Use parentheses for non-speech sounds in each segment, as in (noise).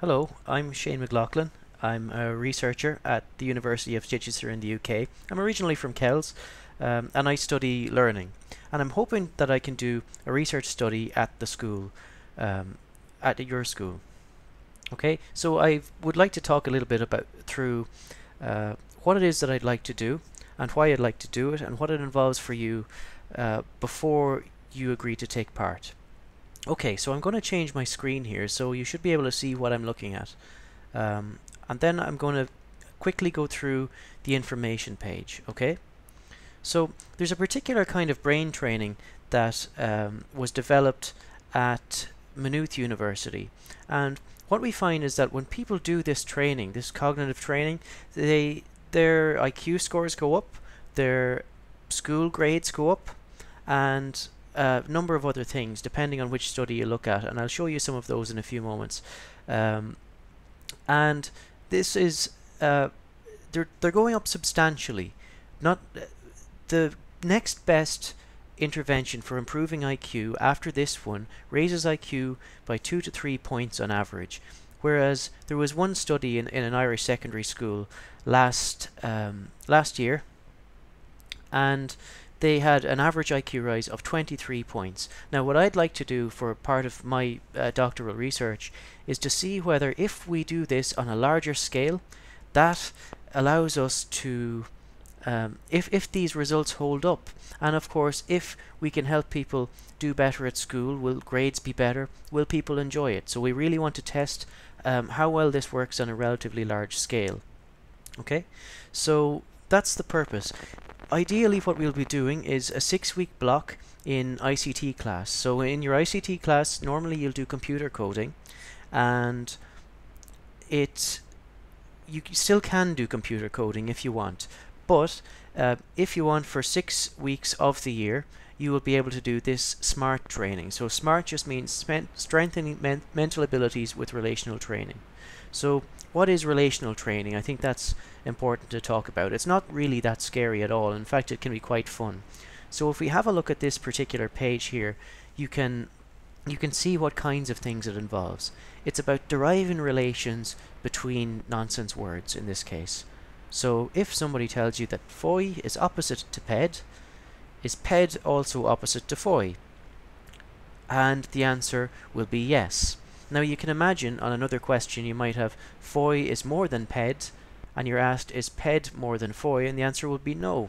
Hello, I'm Shane McLoughlin. I'm a researcher at the University of Chichester in the UK. I'm originally from Kells um, and I study learning. And I'm hoping that I can do a research study at the school, um, at your school. Okay, so I would like to talk a little bit about through uh, what it is that I'd like to do and why I'd like to do it and what it involves for you uh, before you agree to take part. Okay, so I'm going to change my screen here so you should be able to see what I'm looking at. Um, and then I'm going to quickly go through the information page, okay? So there's a particular kind of brain training that um, was developed at Maynooth University and what we find is that when people do this training, this cognitive training, they their IQ scores go up, their school grades go up, and a number of other things depending on which study you look at and I'll show you some of those in a few moments. Um, and this is uh, they're, they're going up substantially. Not the next best intervention for improving IQ after this one raises IQ by 2 to 3 points on average whereas there was one study in, in an Irish secondary school last um, last year and they had an average IQ rise of 23 points. Now what I'd like to do for part of my uh, doctoral research is to see whether if we do this on a larger scale that allows us to um, if, if these results hold up. And of course if we can help people do better at school will grades be better? Will people enjoy it? So we really want to test um, how well this works on a relatively large scale. Okay? So that's the purpose ideally what we'll be doing is a six week block in ICT class. So in your ICT class normally you'll do computer coding and it you still can do computer coding if you want but uh, if you want for six weeks of the year you will be able to do this SMART training. So SMART just means strengthening men mental abilities with relational training. So what is relational training? I think that's important to talk about. It's not really that scary at all. In fact, it can be quite fun. So if we have a look at this particular page here, you can you can see what kinds of things it involves. It's about deriving relations between nonsense words in this case. So if somebody tells you that foy is opposite to ped, is ped also opposite to foy? And the answer will be yes. Now you can imagine on another question you might have foy is more than ped and you're asked is ped more than foy and the answer would be no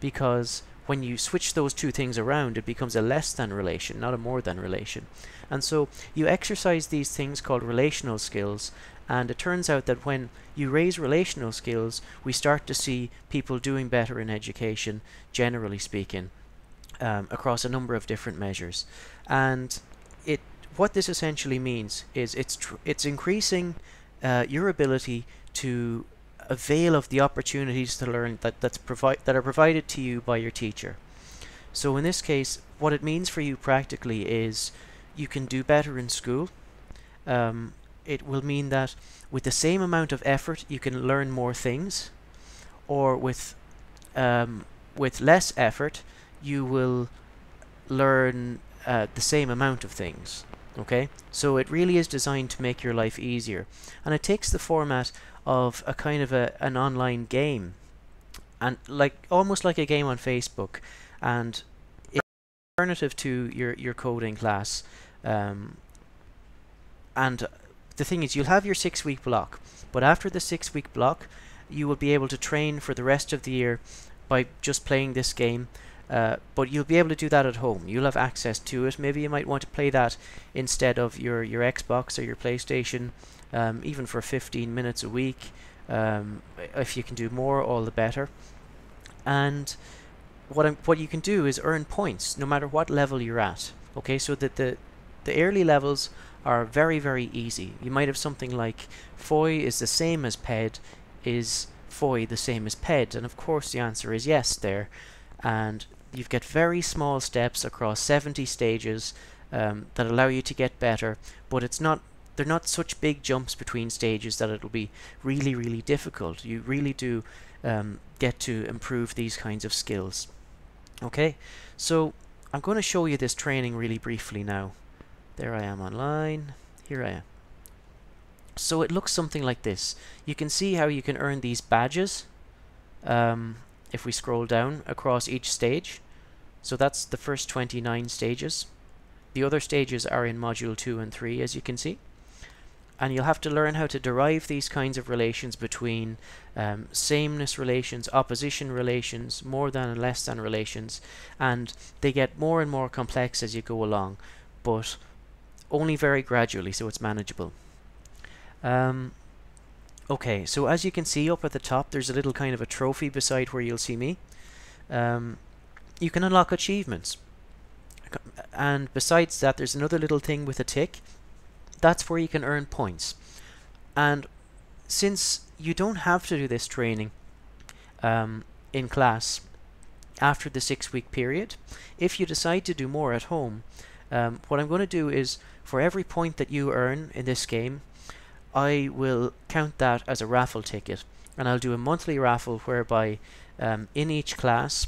because when you switch those two things around it becomes a less than relation not a more than relation. And so you exercise these things called relational skills and it turns out that when you raise relational skills we start to see people doing better in education generally speaking um, across a number of different measures. And it what this essentially means is it's it's increasing uh, your ability to avail of the opportunities to learn that that's provide that are provided to you by your teacher. So in this case, what it means for you practically is you can do better in school. Um, it will mean that with the same amount of effort, you can learn more things, or with um, with less effort, you will learn uh, the same amount of things okay so it really is designed to make your life easier and it takes the format of a kind of a an online game. And like almost like a game on Facebook. And it's alternative to your your coding class. Um, and the thing is you'll have your six week block. But after the six week block you will be able to train for the rest of the year by just playing this game. Uh, but you'll be able to do that at home. You'll have access to it. Maybe you might want to play that instead of your, your Xbox or your PlayStation, um, even for 15 minutes a week. Um, if you can do more, all the better. And what I'm, what you can do is earn points, no matter what level you're at. Okay, so that the the early levels are very very easy. You might have something like foy is the same as ped, is foy the same as ped, and of course the answer is yes there. And you've got very small steps across 70 stages um, that allow you to get better, but it's not they're not such big jumps between stages that it'll be really really difficult. You really do um, get to improve these kinds of skills. Okay, so I'm going to show you this training really briefly now. There I am online. Here I am. So it looks something like this. You can see how you can earn these badges um, if we scroll down across each stage. So that's the first 29 stages. The other stages are in Module 2 and 3 as you can see. And you'll have to learn how to derive these kinds of relations between um, sameness relations, opposition relations, more than and less than relations, and they get more and more complex as you go along, but only very gradually, so it's manageable. Um, okay, so as you can see up at the top, there's a little kind of a trophy beside where you'll see me. Um, you can unlock achievements. And besides that, there's another little thing with a tick. That's where you can earn points. And since you don't have to do this training um, in class after the six week period, if you decide to do more at home, um, what I'm going to do is for every point that you earn in this game, I will count that as a raffle ticket. And I'll do a monthly raffle whereby um, in each class,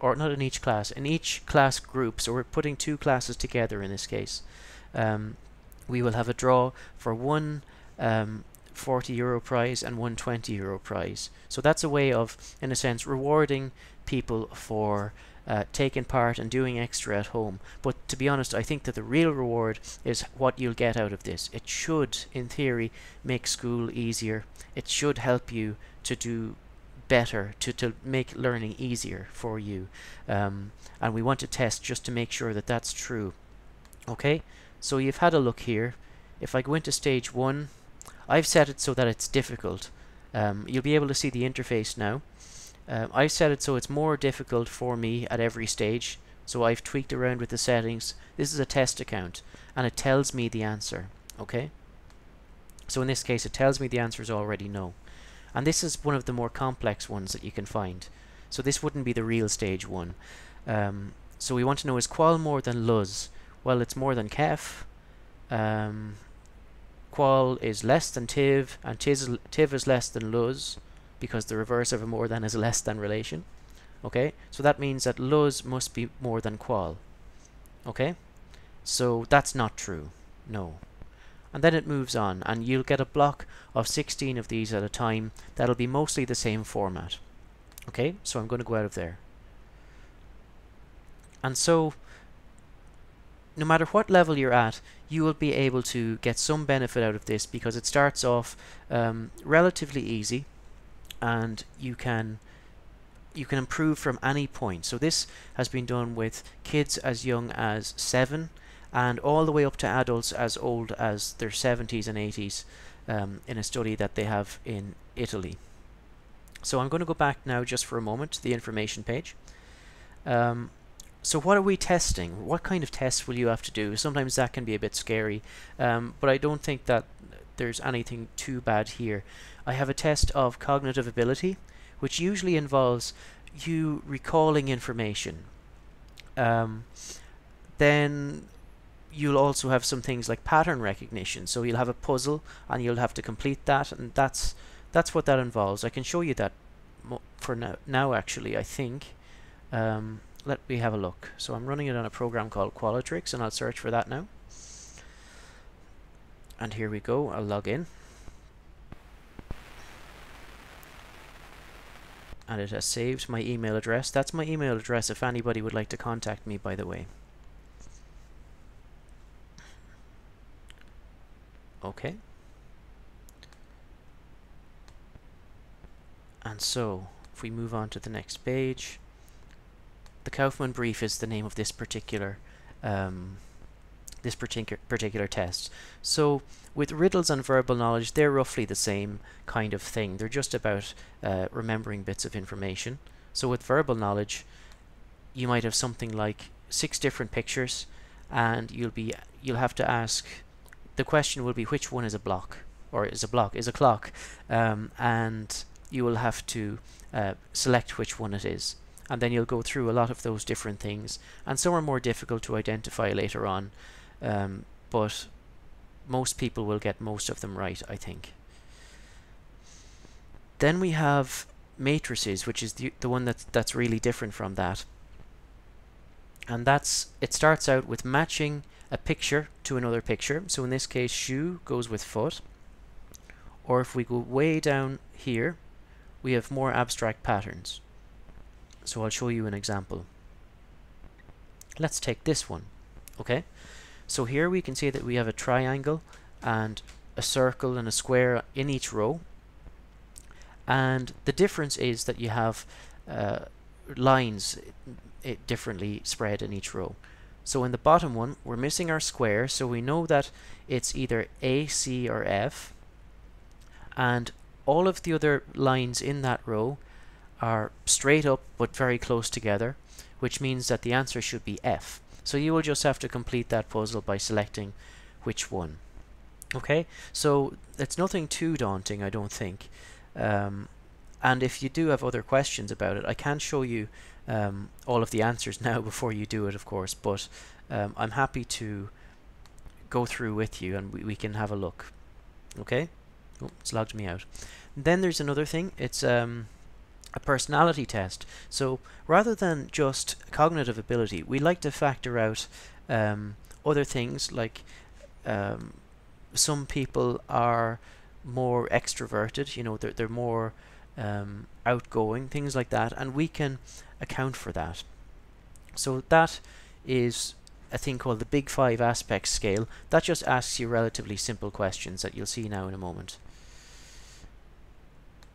or not in each class, in each class group, so we're putting two classes together in this case, um, we will have a draw for one um, 40 euro prize and one 20 euro prize. So that's a way of, in a sense, rewarding people for uh, taking part and doing extra at home. But to be honest, I think that the real reward is what you'll get out of this. It should, in theory, make school easier. It should help you to do better, to, to make learning easier for you. Um, and we want to test just to make sure that that's true. Okay, so you've had a look here. If I go into stage 1, I've set it so that it's difficult. Um, you'll be able to see the interface now. Um, I've set it so it's more difficult for me at every stage. So I've tweaked around with the settings. This is a test account and it tells me the answer. Okay? So in this case it tells me the answer is already no. And this is one of the more complex ones that you can find. So this wouldn't be the real stage one. Um, so we want to know is qual more than luz? Well, it's more than kef. Um, qual is less than tiv, and tiv tiv is less than luz because the reverse of a more than is less than relation. Okay, so that means that luz must be more than qual. Okay, so that's not true. No. And then it moves on, and you'll get a block of 16 of these at a time that'll be mostly the same format. Okay, so I'm going to go out of there. And so, no matter what level you're at, you will be able to get some benefit out of this because it starts off um, relatively easy and you can you can improve from any point. So this has been done with kids as young as 7 and all the way up to adults as old as their 70s and 80s um, in a study that they have in Italy. So I'm going to go back now just for a moment to the information page. Um, so what are we testing? What kind of tests will you have to do? Sometimes that can be a bit scary, um, but I don't think that there's anything too bad here. I have a test of cognitive ability, which usually involves you recalling information. Um, then you'll also have some things like pattern recognition. So you'll have a puzzle and you'll have to complete that, and that's that's what that involves. I can show you that for now. Now, actually, I think. Um, let me have a look. So I'm running it on a program called Qualtrics, and I'll search for that now. And here we go. I'll log in. and it has saved my email address. That's my email address if anybody would like to contact me, by the way. Okay. And so, if we move on to the next page, the Kaufman brief is the name of this particular um, this particular particular test. So with riddles and verbal knowledge, they're roughly the same kind of thing. They're just about uh, remembering bits of information. So with verbal knowledge, you might have something like six different pictures, and you'll be you'll have to ask. The question will be which one is a block, or is a block is a clock, um, and you will have to uh, select which one it is and then you'll go through a lot of those different things and some are more difficult to identify later on um, but most people will get most of them right, I think. Then we have matrices, which is the, the one that's, that's really different from that. And that's, it starts out with matching a picture to another picture. So in this case, shoe goes with foot. or if we go way down here we have more abstract patterns so I'll show you an example. Let's take this one okay? So here we can see that we have a triangle and a circle and a square in each row. And the difference is that you have uh, lines it differently spread in each row. So in the bottom one we're missing our square so we know that it's either A, C or F. And all of the other lines in that row are straight up but very close together which means that the answer should be F. So you will just have to complete that puzzle by selecting which one. Okay? So it's nothing too daunting I don't think. Um, and if you do have other questions about it I can show you um, all of the answers (laughs) now before you do it of course but um, I'm happy to go through with you and we, we can have a look. Okay? Oh, it's logged me out. Then there's another thing. It's um, a personality test so rather than just cognitive ability we like to factor out um, other things like um, some people are more extroverted you know they're, they're more um, outgoing things like that and we can account for that. So that is a thing called the Big Five Aspects Scale. That just asks you relatively simple questions that you'll see now in a moment.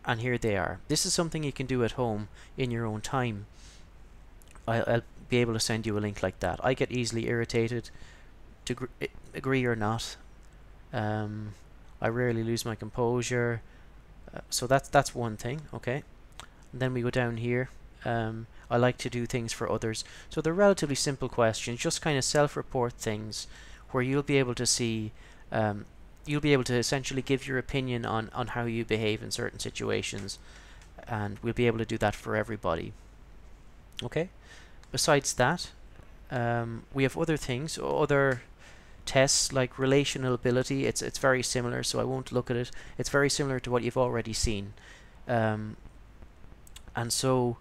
And here they are. This is something you can do at home in your own time. I'll, I'll be able to send you a link like that. I get easily irritated, to agree or not. Um, I rarely lose my composure. Uh, so that's that's one thing. Okay. And then we go down here. Um, I like to do things for others. So they're relatively simple questions, just kind of self-report things where you'll be able to see, um, you'll be able to essentially give your opinion on, on how you behave in certain situations and we'll be able to do that for everybody. Okay. Besides that, um, we have other things, other tests like relational ability. It's it's very similar, so I won't look at it. It's very similar to what you've already seen, um, and so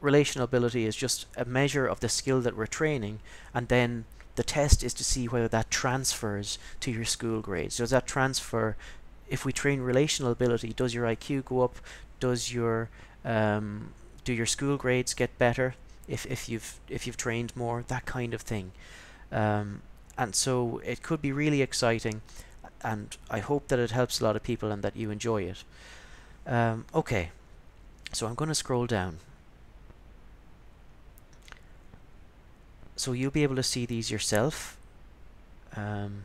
relational ability is just a measure of the skill that we're training and then the test is to see whether that transfers to your school grades. Does that transfer if we train relational ability, does your IQ go up? Does your um, do your school grades get better if, if you've if you've trained more? That kind of thing. Um, and so it could be really exciting and I hope that it helps a lot of people and that you enjoy it. Um, okay, so I'm going to scroll down so you'll be able to see these yourself. Um,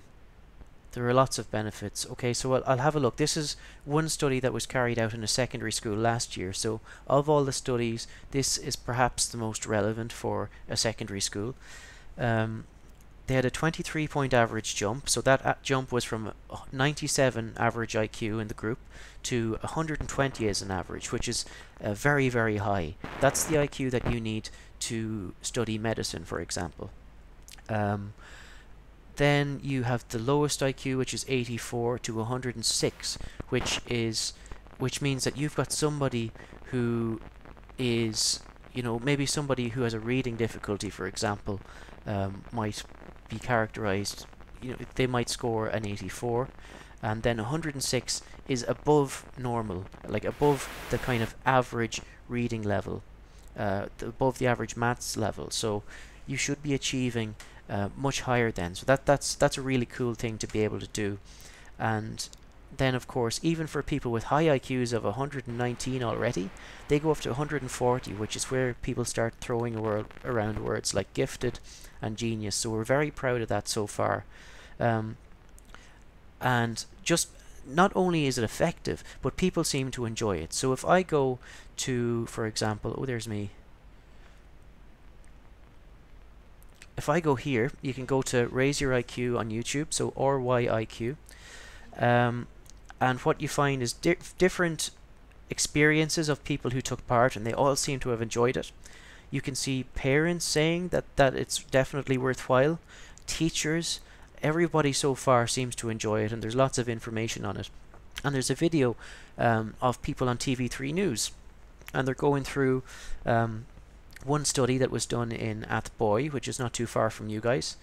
there are lots of benefits. Okay, so I'll, I'll, have a look. This is one study that was carried out in a secondary school last year. So of all the studies, this is perhaps the most relevant for a secondary school. Um, they had a 23 point average jump. So that jump was from 97 average IQ in the group to 120 as an average, which is uh, very, very high. That's the IQ that you need to study medicine, for example. Um, then you have the lowest IQ, which is 84 to 106, which is which means that you've got somebody who is, you know, maybe somebody who has a reading difficulty, for example, um, might be characterized, you know, they might score an 84, and then 106 is above normal, like above the kind of average reading level uh, above the average maths level. So you should be achieving uh, much higher then. So that that's that's a really cool thing to be able to do. And then of course, even for people with high IQs of 119 already, they go up to 140, which is where people start throwing around words like gifted and genius. So we're very proud of that so far. Um, and just not only is it effective, but people seem to enjoy it. So if I go to, for example, oh, there's me. If I go here, you can go to Raise Your IQ on YouTube, so RYIQ. Um, and what you find is di different experiences of people who took part, and they all seem to have enjoyed it. You can see parents saying that, that it's definitely worthwhile, teachers, everybody so far seems to enjoy it and there's lots of information on it. And there's a video um, of people on TV3 News and they're going through um, one study that was done in Athboy, which is not too far from you guys,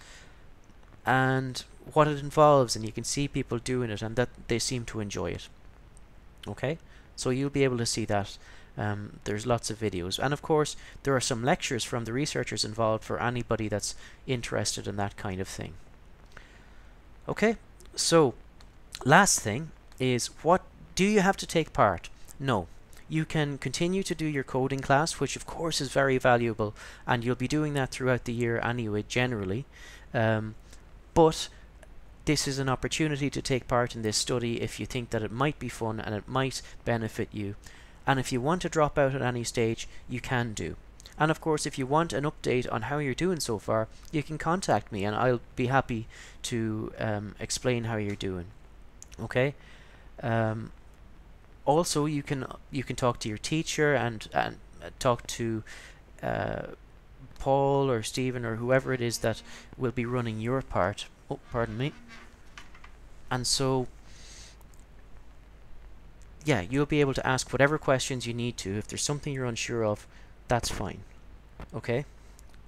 and what it involves, and you can see people doing it and that they seem to enjoy it. Okay, so you'll be able to see that. Um, there's lots of videos, and of course, there are some lectures from the researchers involved for anybody that's interested in that kind of thing. Okay, so last thing is what do you have to take part? No. You can continue to do your coding class, which of course is very valuable, and you'll be doing that throughout the year anyway, generally. Um, but this is an opportunity to take part in this study if you think that it might be fun and it might benefit you. And if you want to drop out at any stage, you can do. And of course, if you want an update on how you're doing so far, you can contact me and I'll be happy to um, explain how you're doing. Okay? Um, also, you can you can talk to your teacher and and uh, talk to uh, Paul or Stephen or whoever it is that will be running your part. Oh, pardon me. And so, yeah, you'll be able to ask whatever questions you need to. If there's something you're unsure of, that's fine. Okay?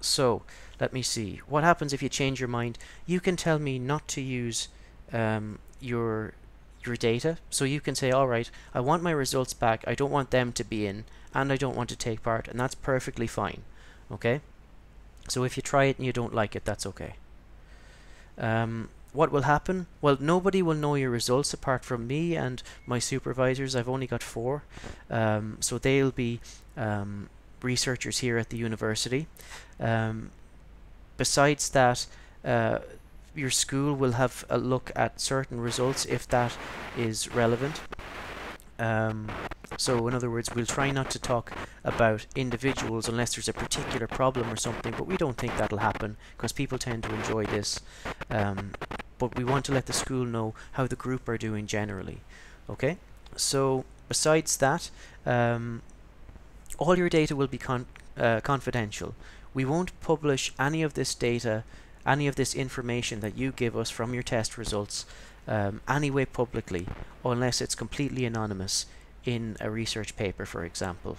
So, let me see. What happens if you change your mind? You can tell me not to use um, your your data. So you can say, all right, I want my results back. I don't want them to be in, and I don't want to take part, and that's perfectly fine. Okay? So if you try it and you don't like it, that's okay. Um, what will happen? Well, nobody will know your results apart from me and my supervisors. I've only got four. Um, so they'll be um, researchers here at the university. Um, besides that, uh, your school will have a look at certain results if that is relevant. Um, so in other words, we'll try not to talk about individuals unless there's a particular problem or something, but we don't think that'll happen because people tend to enjoy this. Um, but we want to let the school know how the group are doing generally. Okay, so besides that, um, all your data will be con uh, confidential. We won't publish any of this data any of this information that you give us from your test results um, anyway publicly unless it's completely anonymous in a research paper for example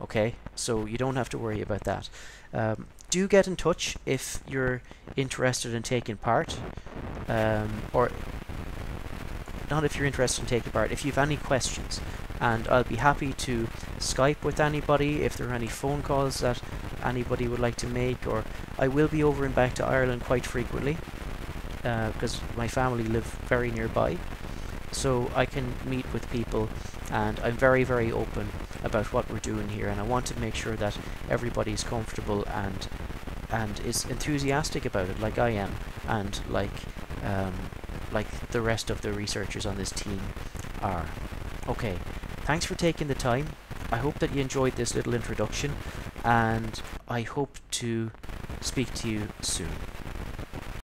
okay? So you don't have to worry about that. Um, do get in touch if you're interested in taking part um, or not if you're interested in taking part if you have any questions. And I'll be happy to Skype with anybody if there are any phone calls that anybody would like to make or I will be over and back to Ireland quite frequently because uh, my family live very nearby so I can meet with people and I'm very very open about what we're doing here and I want to make sure that everybody's comfortable and and is enthusiastic about it like I am and like um, like the rest of the researchers on this team are. Okay, thanks for taking the time. I hope that you enjoyed this little introduction and I hope to speak to you soon.